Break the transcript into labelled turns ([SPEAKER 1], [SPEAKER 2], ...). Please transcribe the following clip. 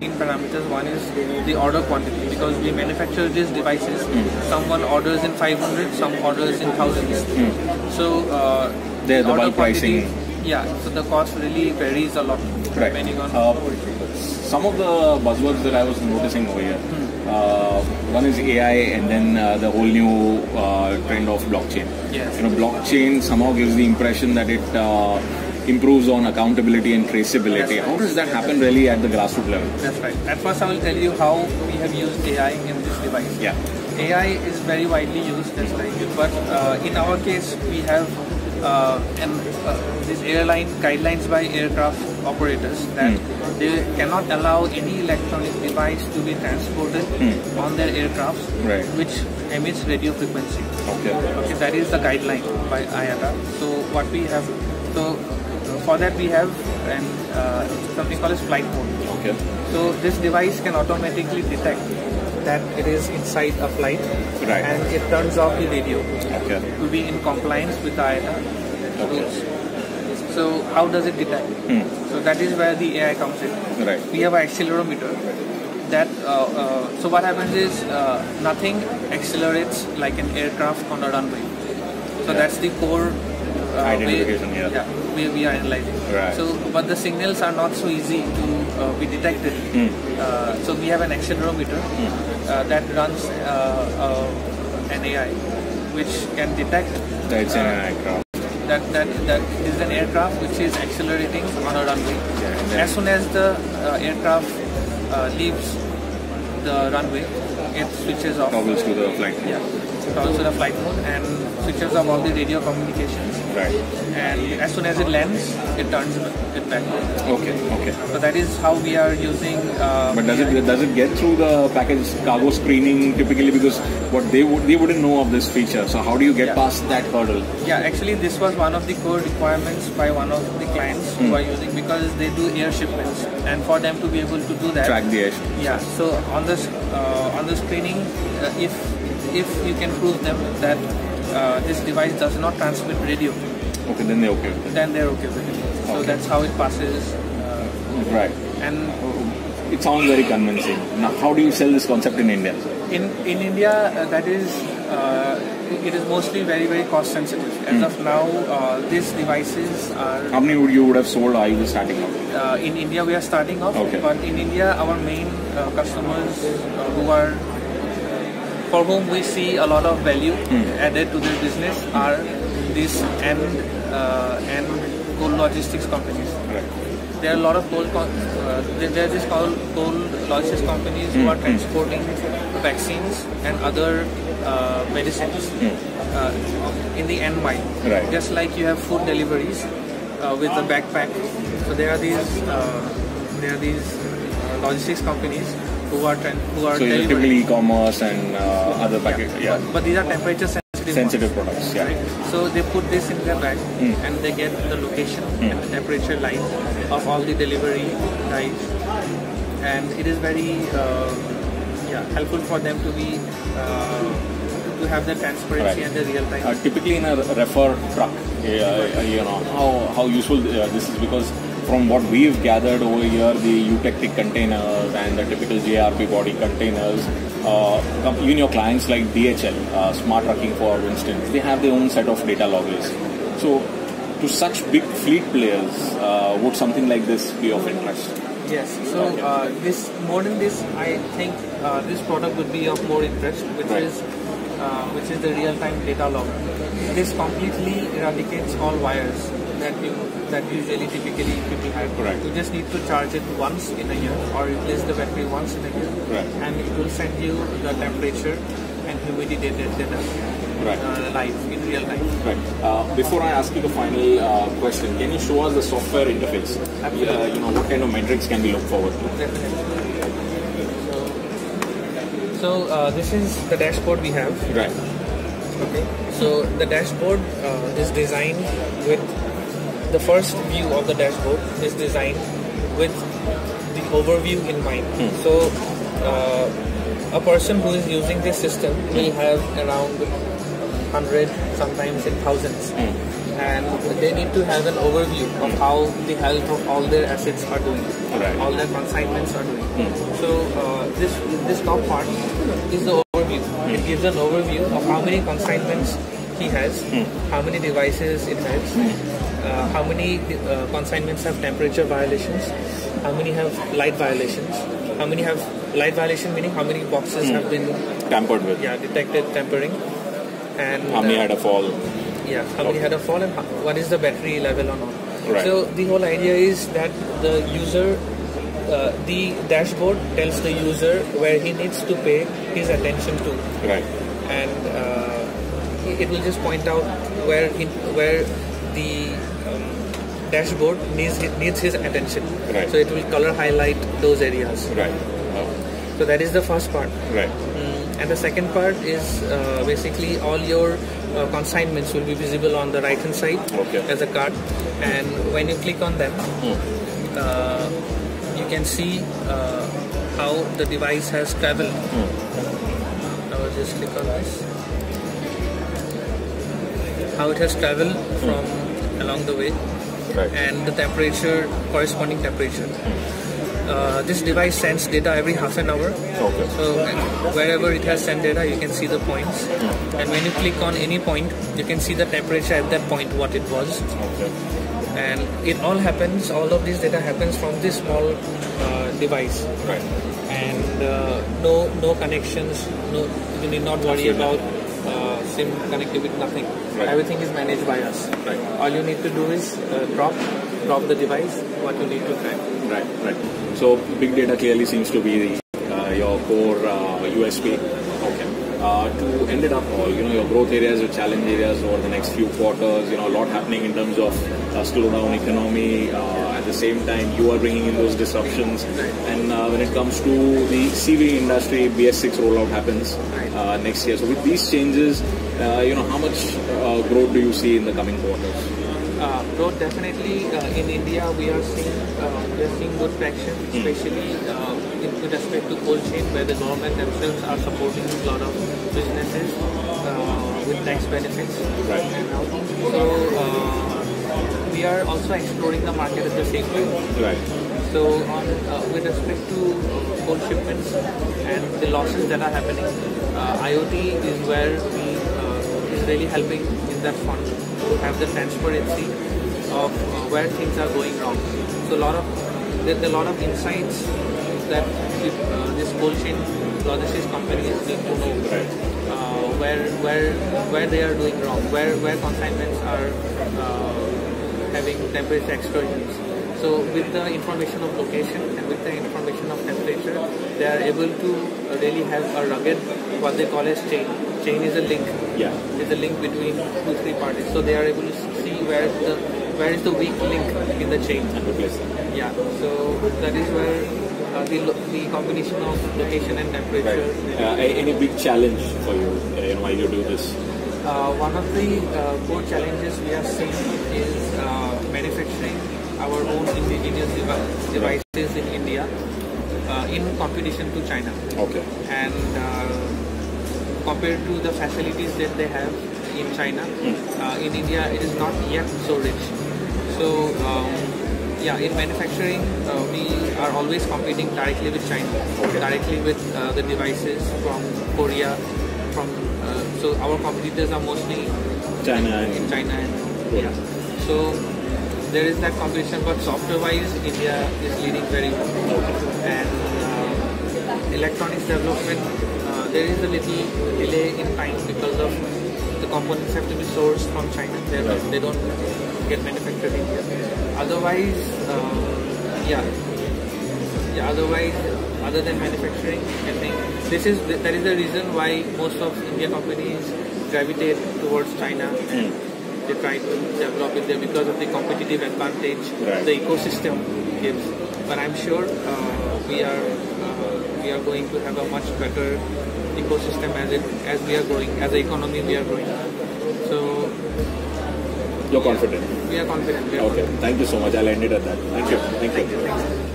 [SPEAKER 1] main parameters. One is the order quantity because we manufacture these devices.
[SPEAKER 2] Hmm.
[SPEAKER 1] Someone orders in 500, some orders in thousands. So uh,
[SPEAKER 2] There, the
[SPEAKER 1] order
[SPEAKER 2] bulk pricing.
[SPEAKER 1] quantity- Yeah, so the cost really varies a lot
[SPEAKER 2] Right.
[SPEAKER 1] depending on.
[SPEAKER 2] Uh, some of the buzzwords that I was noticing over here. Uh, one is AI, and then uh, the whole new uh, trend of blockchain.
[SPEAKER 1] Yes.
[SPEAKER 2] You know, blockchain somehow gives the impression that it uh, improves on accountability and traceability.
[SPEAKER 1] Yes.
[SPEAKER 2] How does that happen really at the grassroots level?
[SPEAKER 1] That's right. At first, I will tell you how we have used AI in this device.
[SPEAKER 2] Yeah.
[SPEAKER 1] AI is very widely used, like you, but uh, in our case, we have uh, an, uh, these airline guidelines by aircraft operators that they cannot allow any electronic device to be transported on their aircrafts
[SPEAKER 2] Right.
[SPEAKER 1] which emits radio frequency.
[SPEAKER 2] Okay.
[SPEAKER 1] Okay, that is the guideline by IATA. So what we have, so for that we have an, uh, something called as flight mode.
[SPEAKER 2] Okay.
[SPEAKER 1] So this device can automatically detect that it is inside a flight
[SPEAKER 2] Right.
[SPEAKER 1] and it turns off the radio
[SPEAKER 2] Okay.
[SPEAKER 1] to be in compliance with the IATA
[SPEAKER 2] Okay.
[SPEAKER 1] rules. So how does it detect?
[SPEAKER 2] Hmm.
[SPEAKER 1] So that is where the AI comes in.
[SPEAKER 2] Right.
[SPEAKER 1] We have an accelerometer that uh, uh, so what happens is uh, nothing accelerates like an aircraft on a runway. So
[SPEAKER 2] Yeah.
[SPEAKER 1] that's the core uh,
[SPEAKER 2] Identification,
[SPEAKER 1] way,
[SPEAKER 2] yeah.
[SPEAKER 1] We, we are analyzing.
[SPEAKER 2] Right.
[SPEAKER 1] So but the signals are not so easy to uh, be detected.
[SPEAKER 2] Hmm.
[SPEAKER 1] Uh, so we have an accelerometer uh, that runs uh, uh, an AI which can detect
[SPEAKER 2] That's an
[SPEAKER 1] uh,
[SPEAKER 2] aircraft.
[SPEAKER 1] that, that that is an aircraft which is accelerating on a runway.
[SPEAKER 2] Yeah,
[SPEAKER 1] As soon as the uh, aircraft uh, leaves the runway, it switches off.
[SPEAKER 2] Toggles to the flight. mode.
[SPEAKER 1] Yeah, toggles to the flight mode and switches off all the radio communications.
[SPEAKER 2] Right.
[SPEAKER 1] And as soon as it lands, it turns it back.
[SPEAKER 2] Okay. Okay.
[SPEAKER 1] So that is how we are using. Uh,
[SPEAKER 2] But does
[SPEAKER 1] AI.
[SPEAKER 2] it does it get through the package cargo screening typically because what they would they wouldn't know of this feature. So how do you get
[SPEAKER 1] Yeah.
[SPEAKER 2] past that hurdle?
[SPEAKER 1] Yeah, actually, this was one of the core requirements by one of the clients
[SPEAKER 2] Hmm.
[SPEAKER 1] who are using because they do air shipments, and for them to be able to do that,
[SPEAKER 2] Track the edge.
[SPEAKER 1] yeah. So on this uh, on the screening, uh, if if you can prove them that uh, this device does not transmit radio,
[SPEAKER 2] Okay, then they're okay with it.
[SPEAKER 1] then they're okay with it. So
[SPEAKER 2] Okay.
[SPEAKER 1] that's how it passes. Uh,
[SPEAKER 2] Right.
[SPEAKER 1] and
[SPEAKER 2] It sounds very convincing. Now, how do you sell this concept in India?
[SPEAKER 1] in in India, uh, that is. Uh, it is mostly very very cost sensitive. As
[SPEAKER 2] Hmm.
[SPEAKER 1] of now, uh, these devices are
[SPEAKER 2] How many would you would have sold? Are you starting out?
[SPEAKER 1] uh, in India we are starting off,
[SPEAKER 2] Okay.
[SPEAKER 1] but in India our main uh, customers uh, who are for whom we see a lot of value
[SPEAKER 2] Hmm.
[SPEAKER 1] added to their business are these uh, and cold logistics companies.
[SPEAKER 2] Right.
[SPEAKER 1] There are a lot of cold co- uh, there, are these cold, cold logistics companies who are
[SPEAKER 2] Hmm.
[SPEAKER 1] transporting vaccines and other uh, medicines uh, in the end mile.
[SPEAKER 2] Right.
[SPEAKER 1] Just like you have food deliveries uh, with a backpack. So there are these uh, there are these uh, logistics companies who are who are
[SPEAKER 2] So typically e-commerce and uh, other packages. Yeah.
[SPEAKER 1] But, but these are temperature sensitive.
[SPEAKER 2] Sensitive
[SPEAKER 1] ones,
[SPEAKER 2] products. Yeah.
[SPEAKER 1] Right? So they put this in their bag
[SPEAKER 2] Mm.
[SPEAKER 1] and they get the location and the temperature line of all the delivery guys, and it is very uh, yeah helpful for them to be uh, to have the transparency
[SPEAKER 2] Right.
[SPEAKER 1] and the real time.
[SPEAKER 2] Uh, typically in a reefer truck, uh, uh, you know how how useful uh, this is because from what we've gathered over here, the eutectic containers and the typical JRB body containers, uh, even your clients like DHL, uh, Smart Trucking for instance, they have their own set of data loggers. So to such big fleet players, uh, would something like this be of interest?
[SPEAKER 1] Yes. So uh, this more than this, I think uh, this product would be of more interest, which
[SPEAKER 2] Right.
[SPEAKER 1] is uh, which is the real-time data logger. This completely eradicates all wires that you that usually typically people have.
[SPEAKER 2] Correct.
[SPEAKER 1] You just need to charge it once in a year or replace the battery once in a year,
[SPEAKER 2] Right.
[SPEAKER 1] and it will send you the temperature and humidity data, data
[SPEAKER 2] Right.
[SPEAKER 1] uh, live in real time.
[SPEAKER 2] Right. Uh, before I ask you the final uh, question, can you show us the software interface?
[SPEAKER 1] Absolutely.
[SPEAKER 2] Uh, you know, what kind of metrics can we look forward to?
[SPEAKER 1] Definitely. So, so uh, this is the dashboard we have.
[SPEAKER 2] Right.
[SPEAKER 1] Okay. So the dashboard uh, is designed with the first view of the dashboard is designed with the overview in mind. Hmm. So uh, a person who is using this system will hmm. have around hundred, sometimes in thousands, hmm. and they need to have an overview of how the health of all their assets are doing,
[SPEAKER 2] Right.
[SPEAKER 1] all their consignments are doing. So uh, this this top part is the overview. It gives an overview of how many consignments he has, how many devices it has, uh, how many uh, consignments have temperature violations, how many have light violations, how many have light violation meaning how many boxes have been
[SPEAKER 2] Tampered with.
[SPEAKER 1] yeah detected tampering, and
[SPEAKER 2] How many
[SPEAKER 1] uh,
[SPEAKER 2] had a fall?
[SPEAKER 1] yeah, how many had a fall and how, what is the battery level or not.
[SPEAKER 2] Right.
[SPEAKER 1] So the whole idea is that the user, uh, the dashboard tells the user where he needs to pay his attention to,
[SPEAKER 2] Right.
[SPEAKER 1] and uh, it will just point out where in, where the um, dashboard needs needs his attention.
[SPEAKER 2] Right.
[SPEAKER 1] So it will color highlight those areas.
[SPEAKER 2] Right. Oh,
[SPEAKER 1] So that is the first part.
[SPEAKER 2] right.
[SPEAKER 1] Mm, and the second part is uh, basically all your uh, consignments will be visible on the right hand side
[SPEAKER 2] Okay.
[SPEAKER 1] as a card and when you click on them uh, you can see uh, how the device has traveled now I'll just click on this how it has traveled from along the way
[SPEAKER 2] Right.
[SPEAKER 1] and the temperature corresponding temperature uh, this device sends data every half an hour
[SPEAKER 2] Okay.
[SPEAKER 1] so wherever it has sent data, you can see the points. And when you click on any point, you can see the temperature at that point, what it was.
[SPEAKER 2] Okay.
[SPEAKER 1] And it all happens, all of this data happens from this small uh, device.
[SPEAKER 2] Right.
[SPEAKER 1] And uh, no no connections, no you need not worry about SIM connectivity, nothing.
[SPEAKER 2] Right.
[SPEAKER 1] Everything is managed by us.
[SPEAKER 2] Right.
[SPEAKER 1] All you need to do is uh, drop drop the device, what you need to track.
[SPEAKER 2] Right, right. So big data clearly seems to be uh, your core uh, USP. Uh, to end it up all, you know, your growth areas, your challenge areas over the next few quarters, you know, a lot happening in terms of uh, slowdown economy. Uh, at the same time, you are bringing in those disruptions. And uh, when it comes to the CV industry, BS6 rollout happens uh, next year. So with these changes, uh, you know, how much uh, growth do you see in the coming quarters?
[SPEAKER 1] Uh, growth definitely uh, in India we are seeing uh, we are seeing good traction, especially uh, in, with respect to cold chain, where the government themselves are supporting a lot of businesses uh, with tax benefits.
[SPEAKER 2] Right.
[SPEAKER 1] So uh, we are also exploring the market at the same time.
[SPEAKER 2] Right.
[SPEAKER 1] So on uh, with respect to uh, cold shipments and the losses that are happening, uh, IoT is where we uh, is really helping in that front to have the transparency of uh, where things are going wrong. So a lot of there's a lot of insights that it, uh, this chain logistics companies need to know uh, where where where they are doing wrong, where where consignments are uh, having temperature excursions. So with the information of location and with the information of temperature, they are able to really have a rugged, what they call as chain. Chain is a link.
[SPEAKER 2] Yeah.
[SPEAKER 1] Is a link between two three parties. So they are able to see where the where is the weak link in the chain.
[SPEAKER 2] And replace them.
[SPEAKER 1] Yeah. So that is where uh, the lo- the combination of location and temperature.
[SPEAKER 2] Right. Uh, any big challenge for you, uh, you know, while you do this?
[SPEAKER 1] Uh, one of the uh, core challenges we have seen is uh, manufacturing our own indigenous devi- devices in India uh, in competition to China.
[SPEAKER 2] Okay.
[SPEAKER 1] And uh, compared to the facilities that they have in China, uh, in India it is not yet so rich. So um, yeah, in manufacturing uh, we are always competing directly with China, directly with uh, the devices from Korea, from uh, so our competitors are mostly
[SPEAKER 2] China
[SPEAKER 1] in
[SPEAKER 2] and
[SPEAKER 1] China and yeah. So there is that competition, but software-wise, India is leading very well. And uh, electronics development, uh, there is a little delay in time because of the components have to be sourced from China. They're they don't get manufactured in India. Otherwise, uh, yeah, yeah. Otherwise, other than manufacturing, I think this is the, that is the reason why most of India companies gravitate towards China and they try to develop it there because of the competitive advantage
[SPEAKER 2] Right.
[SPEAKER 1] the ecosystem gives. But I'm sure uh, we are uh, we are going to have a much better ecosystem as it as we are growing as an economy we are growing.
[SPEAKER 2] You're confident.
[SPEAKER 1] we are confident. We are
[SPEAKER 2] Okay. Thank you so much. I'll end it at that. Thank you. Thank you.
[SPEAKER 1] confident. Thanks.